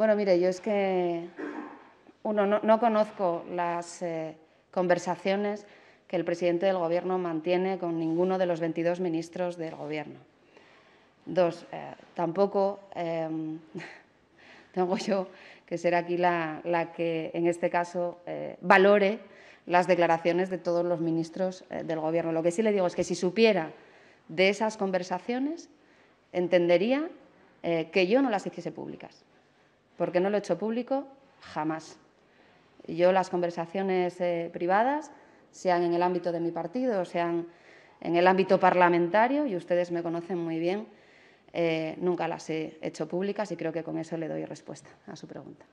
Bueno, mire, yo es que uno no, conozco las eh, conversaciones que el presidente del Gobierno mantiene con ninguno de los 22 ministros del Gobierno. Dos, eh, tampoco em, tengo yo que ser aquí la, que, en este caso, eh, valore las declaraciones de todos los ministros del Gobierno. Lo que sí le digo es que si supiera de esas conversaciones, entendería que yo no las hiciese públicas, porque no lo he hecho público jamás. Yo las conversaciones eh, privadas, sean en el ámbito de mi partido, sean en el ámbito parlamentario, y ustedes me conocen muy bien, eh, nunca las he hecho públicas y creo que con eso le doy respuesta a su pregunta.